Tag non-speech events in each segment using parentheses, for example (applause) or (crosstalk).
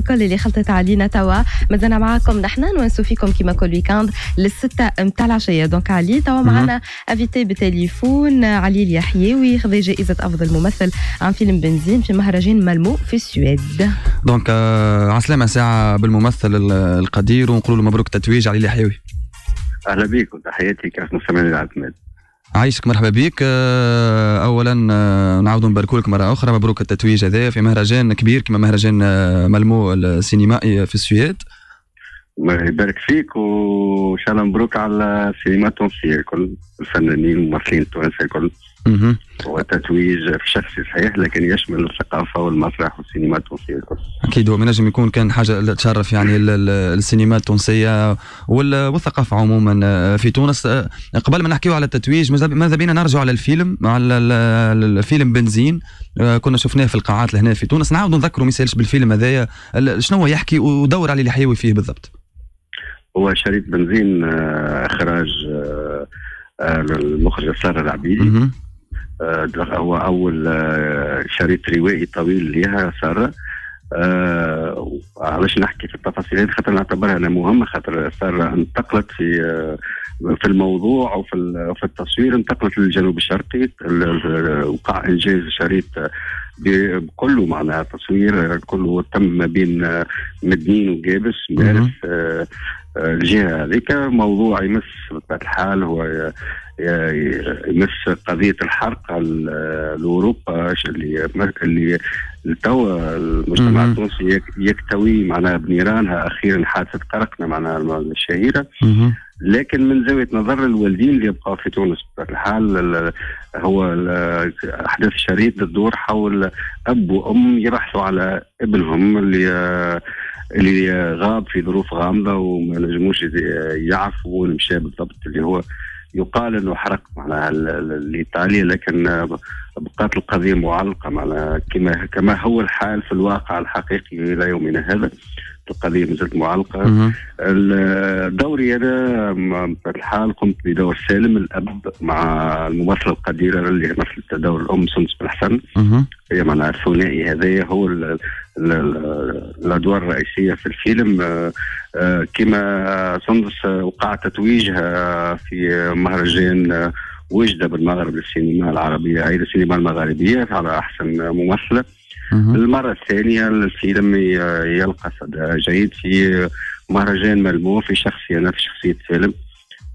الكل اللي خلطت علينا توا. مازلنا معاكم نحن نونسوا فيكم كيما كل week-end للستة متاع العشية. donc علي توا معنا invité بتليفون علي اليحيوي خذ جائزة أفضل ممثل عن فيلم بنزين في مهرجان مالمو في السويد. donc آه عسلامة ساعة بالممثل القدير ونقول له مبروك تتويج علي اليحيوي. أهلا بك وتحياتي كيف مستمعين العتماد عايشك مرحبا بك آه، اولا آه، نعاودوا نباركوا لك مرة أخرى مبروك التتويج هذا في مهرجان كبير كما مهرجان آه، ملمو السينمائي في السويد. الله يبارك فيك وإن شاء الله مبروك على السينما التونسية الكل الفنانين والممثلين التوانسه الكل. هو تتويج في شخصي صحيح لكن يشمل الثقافة والمسرح والسينما التونسية الكل. أكيد هو نجم يكون كان حاجة تشرف يعني السينما التونسية والثقافة عموما. في تونس قبل ما نحكيو على التتويج ماذا بينا نرجع على الفيلم على الفيلم بنزين. كنا شفناه في القاعات لهنا في تونس. نعاودوا نذكروا ما يسألش بالفيلم هذايا شنو هو يحكي ودور على اللي يحيوي فيه بالضبط؟ هو شريط بنزين آه، إخراج آه، آه، المخرج سارة العبيدي. هو أول شريط روائي طويل لها سارة. آه علاش نحكي في التفاصيل؟ هذه خاطر نعتبرها أنا مهمة خاطر سارة انتقلت في في الموضوع وفي في التصوير انتقلت للجنوب الشرقي وقع إنجاز شريط بكله معناها تصوير كله تم ما بين مدنين وجابس مارس آه الجهة هذيك موضوع يمس بطبيعة الحال هو يمس قضية الحرق لأوروبا اللي اللي توا المجتمع التونسي يكتوي معناها بنيرانها أخيرا حادثه قرقنا معناها الشهيرة. لكن من زاوية نظر الوالدين اللي يبقوا في تونس الحال هو أحداث الشريط تدور حول أب وأم يبحثوا على ابنهم اللي اللي غاب في ظروف غامضة وما نجموش يعرفوا وين مشى بالضبط اللي هو يقال إنه حرق معناها لايطاليا لكن بقات القضية معلقة معناها كما كما هو الحال في الواقع الحقيقي إلى يومنا هذا. القضية مازالت معلقة. دوري أنا بطبيعه الحال قمت بدور سالم الأب مع الممثله القديره اللي مثلت دور الأم سندس بن حسن هي معناها الثنائي هذايا هو الأدوار الرئيسية في الفيلم. آه، آه، كما سندس وقع تتويجها في مهرجان وجدة بالمغرب للسينما العربية. اي السينما المغربية على أحسن ممثلة. المرة الثانية الفيلم يلقى صدى جيد في مهرجان ملموم في شخصية نفس شخصية فيلم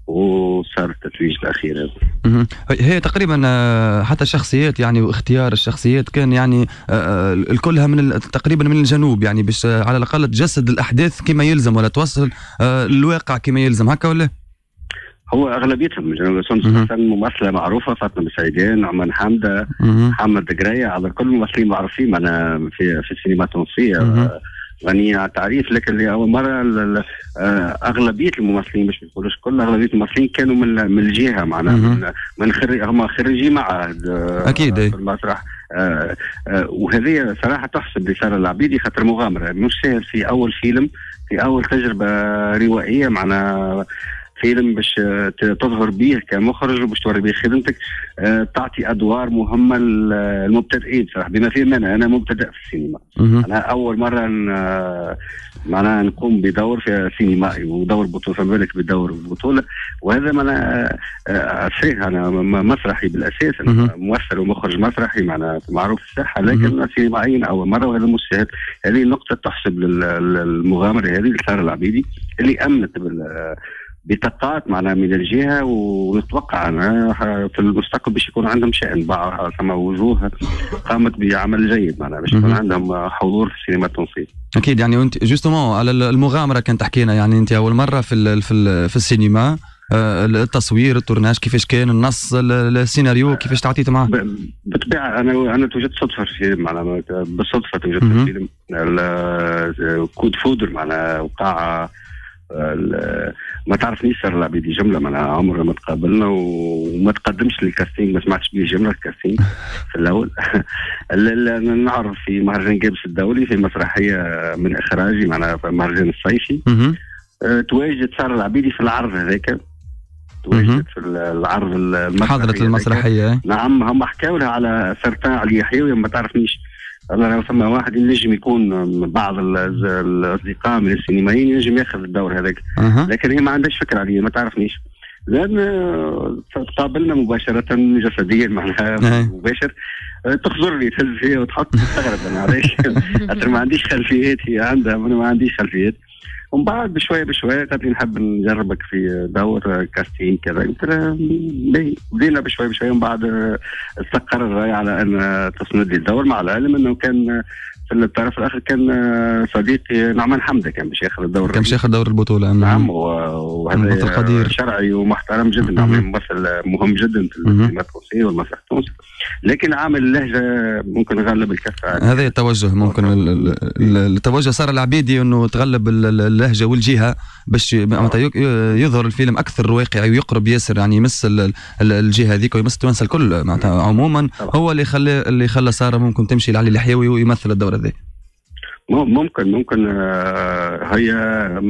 وصار التتويج الأخير. هذا هي تقريبا آه، حتى الشخصيات يعني واختيار الشخصيات كان يعني آه، آه، الكلها من تقريبا من الجنوب يعني باش على الأقل تجسد الأحداث كما يلزم ولا توصل الواقع كما يلزم. هكا ولا؟ هو أغلبيتهم جنرال سندس ممثلة معروفة فاطمة بن سعيدان عمان حمده محمد قرايه على كل الممثلين معروفين. معنا في في السينما التونسية غنية عن تعريف لكن لأول مرة آه، أغلبية الممثلين مش بنقولوش كل أغلبية الممثلين كانوا من من الجهة معناها من, من خريج هم خريجي معهد آه، أكيد في المسرح. آه آه وهذه صراحة تحسب لسارة العبيدي خاطر مغامرة. مش سهل في أول فيلم في أول تجربة روائية معنا. فيلم باش تظهر به كمخرج وباش توري به خدمتك آه، تعطي أدوار مهمة للمبتدئين صراحة بما فيهم أنا. أنا مبتدئ في السينما. أنا أول مرة معناها نقوم بدور في سينمائي ودور بطولة. فما بالك بدور بطولة؟ وهذا معناها آه، أنا مسرحي بالأساس. أنا ممثل ومخرج مسرحي معناها معروف في الساحه لكن سينمائيا أول مرة. وهذا مش سهل هذه نقطه تحسب للمغامرة هذه لساره العبيدي اللي أمنت بال بطاقات معناها من الجهة ونتوقع أنا في المستقبل باش يكون عندهم شأن ثم وجوه قامت بعمل جيد معناها باش يكون عندهم حضور في السينما التونسية. أكيد يعني وأنت justement على المغامرة كان تحكينا يعني أنت أول مرة في ال في, ال في السينما آه، التصوير ال tournage كيفاش كان النص السيناريو كيفاش تعطيت معاه؟ بالطبيعة أنا أنا توجدت صدفة في الفيلم معناها بالصدفة توجدت في الفيلم. coup de foudre معناها وقع ما تعرفنيش سارة العبيدي جملة معناها عمرنا ما تقابلنا وما تقدمش لل casting ما سمعتش بيه جملة ال casting في الأول. (laughs) نعرف في مهرجان جابس الدولي في مسرحية من إخراجي معناها في المهرجان الصيفي. أه تواجدت ساره العبيدي في العرض هذاك. تواجدت في العرض المسرحي حضرت المسرحية نعم هم حكاوا لها على سرطان علي يحيوي ما تعرفنيش أنا ثم واحد ينجم يكون بعض الأصدقاء من السينمائيين ينجم ياخذ الدور هذاك. أه. لكن هي ما عندهاش فكرة عليه ما تعرفنيش. لأن تقابلنا مباشرة جسديا معناها مباشر. تخزر لي تهز فيها وتحط تستغرب أنا علاش؟ (laughs) ما عنديش خلفيات هي عندها أنا ما عنديش خلفيات. ومن بعد بشوية بشوية قالت لي نحب نجربك في دور كاستين كذا. قلت لها بدينا بشوية بشوية ومن بعد استقر الرأي على أن تسند لي الدور مع العلم إنه كان في الطرف الآخر كان صديقي نعمان حمده كان باش ياخذ الدور كان باش ياخذ دور البطولة نعم. وهذا شرعي ومحترم جدا نعم ممثل مهم جدا في السينما التونسيه والمسرح التونسي. لكن عامل اللهجة ممكن غلب الكفه هذا التوجه ممكن التوجه صار العبيدي إنه تغلب اللهجة والجهة باش يظهر الفيلم أكثر واقعي ويقرب ياسر يعني يمس الجهة هذيك ويمس التوانسه الكل معناتها عموما هو اللي خلى اللي خلى سارة ممكن تمشي لعلي الحيوي ويمثل الدور هذا ممكن ممكن آه، هي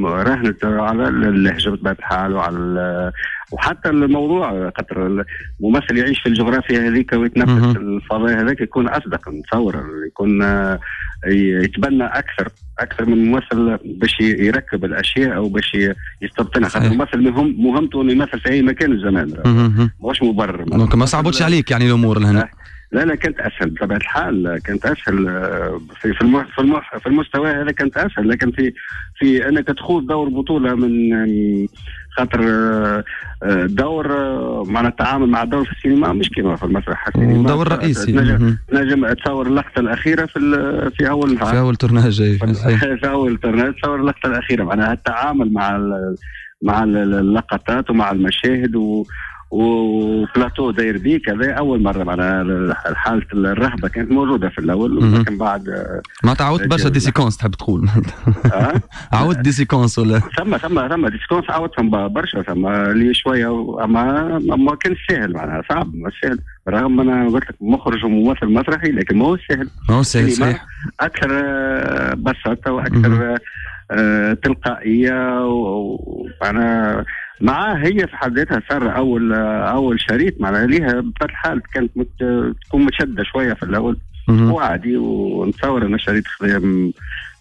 راهنت على اللهجة بطبيعة الحال وعلى وحتى الموضوع خاطر الممثل يعيش في الجغرافيا هذيك ويتنفس الفضاء هذاك يكون أصدق نتصور يكون آه، يتبنى أكثر أكثر من ممثل باش يركب الأشياء أو باش يستبطنها خاطر الممثل مهم مهمته انه يمثل في أي مكان زمان مش مبرر. ممكن ما صعبوش عليك يعني الأمور لهنا. لا لا كانت أسهل. بطبيعة الحال كانت أسهل آه، في في في, في المستوى هذا كانت أسهل. لكن في في انك تخوض دور بطولة من خاطر آه، آه، دور معنى التعامل مع الدور في السينما مش كما في المسرح. السينما دور رئيسي. تنجم تصور اللقطة الأخيرة في في أول في أول تورناج (laughs) في أول تورناج تصور اللقطة الأخيرة. معناها التعامل مع مع اللقطات ومع المشاهد و وبلاتو داير بيه كذا أول مرة معناها حاله الرهبة كانت موجودة في الأول ولكن بعد ما تعودت برشا دي سيكونس تحب تقول. أه؟ (laughs) عودت des séquences ولا؟ ثم ثم ثم des séquences عودتهم برشا ثم لي شوية اما ما كان سهل معناها صعب ما سهل. رغم أنا قلت لك مخرج وممثل مسرحي لكن ما هو سهل. ما هو سهل صحيح. أكثر آه، بساطة وأكثر آه تلقائية ومعناها معاه هي في حد ذاتها سر أول أول شريط معناها ليها بطبيعه الحال كانت مت تكون متشدة شوية في الأول. وعادي ونتصور أن الشريط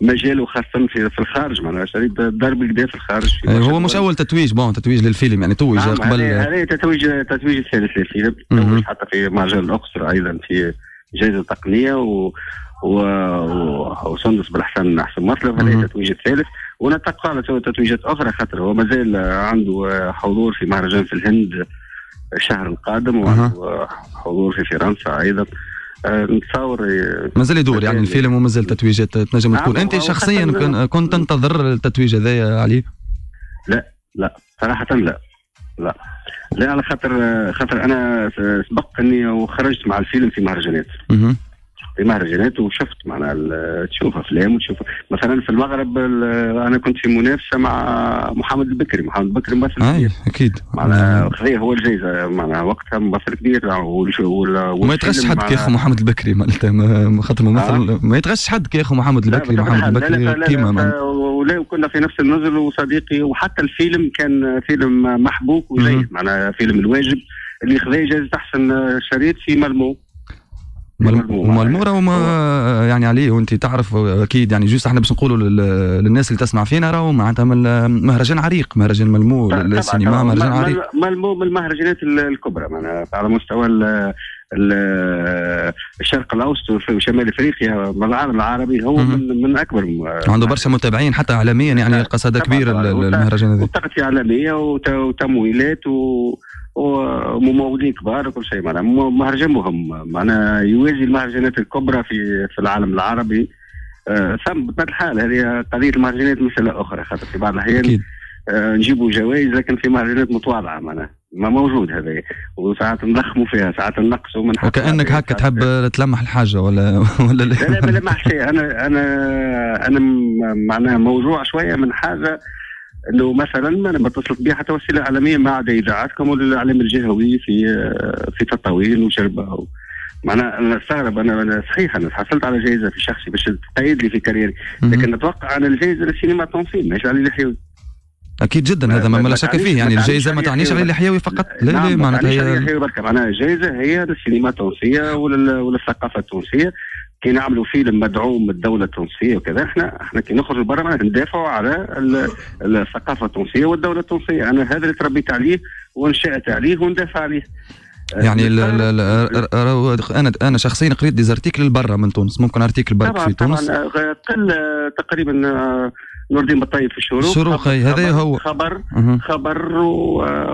مجاله خاصه في في الخارج معناها شريط ضرب كدا في الخارج. في إيه، هو مش أول تتويج بون تتويج للفيلم يعني توج نعم قبل هذا تتويج تتويج الثالث للفيلم. حتى في مهرجان الأقصر أيضا في جائزة تقنية و وسندس بالحسن احسن مطلب هذا التتويج الثالث ونتقى له تتويجات أخرى خاطر هو مازال عنده حضور في مهرجان في الهند الشهر القادم وعنده حضور في فرنسا أيضا. آه، نتصور مازال يدور يعني الفيلم ومازال تتويجات تنجم نعم تقول أنت شخصيا كنت تنتظر التتويج هذايا علي؟ لا لا صراحة لا. لا. لا على خاطر خاطر أنا سبق اني وخرجت مع الفيلم في مهرجانات. في مهرجانات وشفت معناها تشوف أفلام وتشوف مثلا في المغرب أنا كنت في منافسة مع محمد البكري محمد البكري ممثل كبير. أكيد. معناها خذيه هو الجائزة معناها وقتها ممثل كبير وما يتغش حد كي اخو محمد البكري معناتها خاطر ممثل آه. ما يتغش حد كي اخو محمد البكري محمد البكري كيما ولا كنا في نفس النزل وصديقي. وحتى الفيلم كان فيلم محبوك وجيد معناها فيلم الواجب اللي خذا جائزة أحسن شريط في ملمو ملموره وما يعني عليه وانت تعرف أكيد يعني جوست إحنا باش نقولوا للناس اللي تسمع فينا راهو معناتها مهرجان عريق مهرجان ملمو للسينما مهرجان عريق. ملمو من المهرجانات الكبرى معناها على مستوى الشرق الأوسط وشمال إفريقيا العالم العربي هو من من أكبر عنده برشا متابعين حتى عالميا يعني قصده كبير المهرجان هذا وتغطيه عالميه وتمويلات و وممولين كبار وكل شيء معناها. مهرجان مهم. معناها يوازي المهرجانات الكبرى في في العالم العربي. آه ثم بطبيعة الحال هذه قضيه المهرجانات مساله أخرى خاطر في بعض الأحيان آه نجيبوا جوائز لكن في مهرجانات متواضعة معناها. ما موجود هذا وساعات نضخموا فيها ساعات نقصوا من وكأنك هكا تحب تلمح الحاجة ولا (laughs) ولا لا؟ لا (laughs) ما بلمح شيء أنا أنا أنا معناها موجوع شوية من حاجة انه مثلا لما اتصلت بها حتى وسيلة إعلامية ما عدا اذاعاتكم والاعلام الجهوي في في تطاوين وشربة معناها أنا استغرب أنا أنا صحيح أنا حصلت على جائزة في شخصي باش تقيد لي في كاريري لكن نتوقع أن الجائزة للسينما التونسيه ماشي علي الحيوي أكيد جدا هذا ما لا شك فيه يعني الجائزة ما تعنيش علي الحيوي فقط؟ لا لا نعم، معناتها هي معناها الجائزة هي للسينما التونسية وللثقافة التونسية. كي نعملوا فيلم مدعوم من الدولة التونسية وكذا إحنا إحنا كي نخرجوا برا ندافعوا على الثقافة التونسية والدولة التونسية. أنا هذا اللي تربيت عليه ونشات عليه وندافع عليه. يعني أنا أنا شخصيا قريت des articles لبرا من تونس. ممكن article برك في تونس؟ طبعا. قل تقريبا نور الدين بالطيب في الشروق. الشروق هذا هو. خبر أه. خبر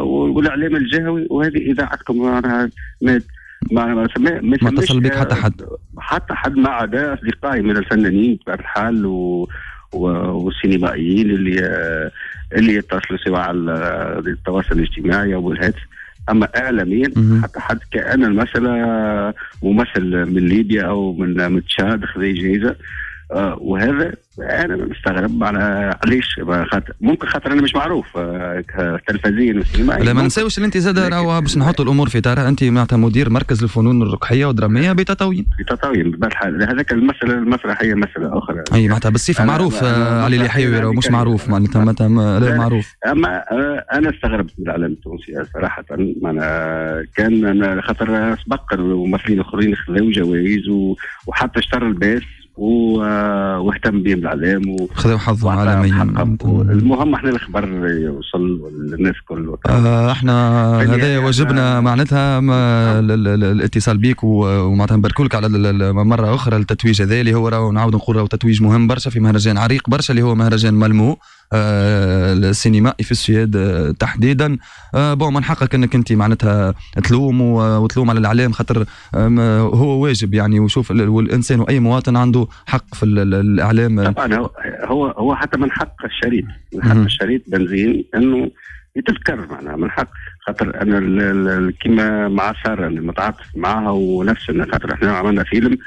والإعلام الجهوي. وهذه إذاعتكم. معناها ما ما ما اتصل بك حتى حد. حتى حد ما عدا أصدقائي من الفنانين بطبيعه الحال و والسينمائيين اللي اللي يتصلوا سواء على التواصل الاجتماعي أو الهاتف. أما اعلاميا حتى حد كأن المساله ممثل من ليبيا أو من من تشاد خذ جائزه آه وهذا أنا مستغرب على علاش خاطر ممكن خاطر أنا مش معروف آه تلفزيا وسينمائيا لا ما نساوش اللي أنت زاد راهو باش نحطوا الأمور في اطارها أنت معناتها مدير مركز الفنون الرقحية والدرامية بتطاوين. بتطاوين. بالحال هذاك المساله المسرحية مسألة أخرى. أي معناتها بالصفه معروف آه، علي اليحيوي مش معروف معناتها لا معروف. أما أنا استغربت من الاعلام التونسي صراحة. أنا كان خاطر سبق ممثلين آخرين خذوا جوائز وحتى اشترى الباس. واهتم بهم الاعلام خذوا حظهم عالميا المهم إحنا الخبر يوصل للناس كل آه إحنا هذا واجبنا معناتها الاتصال بك ومعناتها نبارك لك على مرة أخرى التتويج هذا اللي هو راهو نعاود نقول راهو تتويج مهم برشا في مهرجان عريق برشا اللي هو مهرجان ملمو. آه، السينمائي في السويد آه، تحديدا. آه، بون من حقك إنك أنت معناتها تلوم وتلوم على الإعلام خاطر هو واجب يعني. وشوف والإنسان وأي مواطن عنده حق في الإعلام. طبعا هو هو حتى من حق الشريط. من حق الشريط بنزين إنه يتذكر معناها من حق. خاطر أنا كيما مع سارة اللي متعاطف معاها ونفس خاطر إحنا عملنا فيلم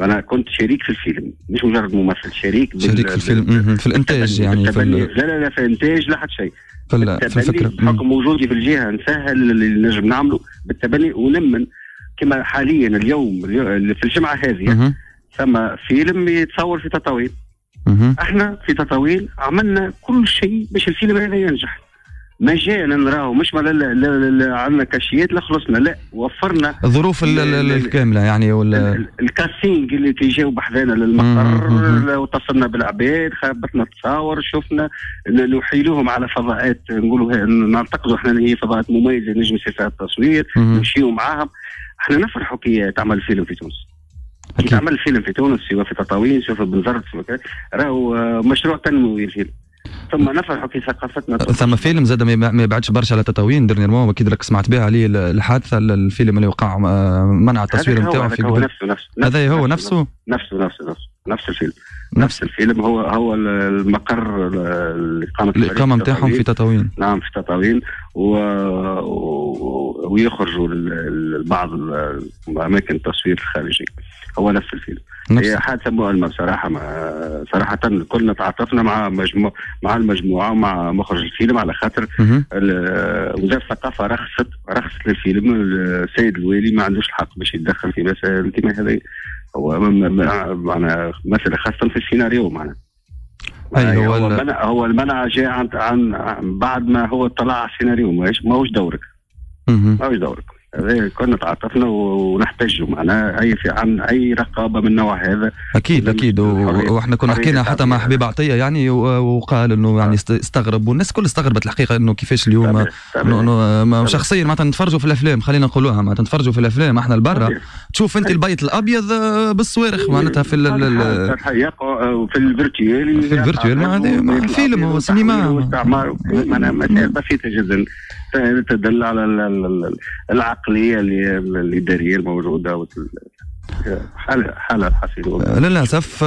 أنا كنت شريك في الفيلم مش مجرد ممثل شريك شريك في الفيلم. في الإنتاج يعني في لا لا لا في الإنتاج لا حد شيء. في, في الفكرة بحكم وجودي في الجهة نسهل اللي نجم نعمله بالتبني. ونمن كما حاليا اليوم في الجمعة هذه. ثم فيلم يتصور في تطاوين إحنا في تطاوين عملنا كل شيء باش الفيلم هذا ينجح. ما جينا نراو مش عندنا كاشيات لا خلصنا لا وفرنا الظروف الكاملة يعني ولا الكاسينج اللي كيجاو بحذانا للمقر واتصلنا بالعباد خابتنا تصاور شفنا نحيلوهم على فضاءات نقولوا نعتقدوا إحنا هي فضاءات مميزة نجم فيها التصوير نمشيو معاهم. إحنا نفرحوا كي تعمل فيلم في تونس. كي تعمل فيلم في تونس سواء في تطاوين سواء في بنزرت راهو مشروع تنموي الفيلم. ثم نفرحوا في ثقافتنا. ثم فيلم زاد ما يبعدش برشا على تطاوين dernièrement أكيد راك سمعت به عليه الحادثة الفيلم اللي وقع آه، منع التصوير نتاعو في هو نفسه نفسه. هذا هو نفسه؟ نفسه نفسه نفسه. نفس الفيلم. نفس الفيلم. هو هو المقر الاقامه الاقامه نتاعهم في تطاوين نعم في تطاوين و... ويخرجوا لبعض أماكن التصوير الخارجي. هو نفس الفيلم. نفس. هي حادثة مؤلمة بصراحه ما صراحة كلنا تعاطفنا مع مجموع مع المجموعة ومع مخرج الفيلم على خاطر وزارة الثقافة رخصت رخصت للفيلم. السيد الوالي ما عندوش الحق باش يتدخل في مسائل كما هذه. هو معنا مثلا خاصة في السيناريو معنا أي هو هو المنع هو المنع جاء عن, عن بعد ما هو اطلع على السيناريو ماهوش دورك. ماهوش دورك. كنا تعاطفنا ونحتجوا معناها اي في عن اي رقابه من نوع هذا أكيد أكيد وإحنا كنا حكينا حتى مع حبيب عطيه يعني وقال انه يعني استغرب والناس كل استغربت الحقيقة انه كيفاش اليوم انه شخصيا معناتها نتفرجوا في الافلام خلينا نقولوها معناتها نتفرجوا في الافلام إحنا لبرا تشوف انت البيت الابيض بالصواريخ معناتها في في ال virtuel في ال virtuel فيلم وسينما سينما مسائل بسيطه جدا تدل على العقلية الاداريه الموجودة حالة حالة للأسف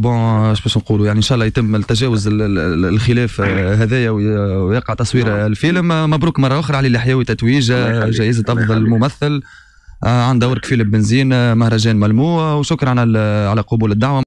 bon اش باش نقولوا؟ يعني إن شاء الله يتم التجاوز الخلاف هذايا ويقع تصوير نعم. الفيلم. مبروك مرة أخرى علي اليحيوي تتويج جائزة أفضل ممثل. عن دورك فيلم بنزين مهرجان ملموع. وشكرا على على قبول الدعوة.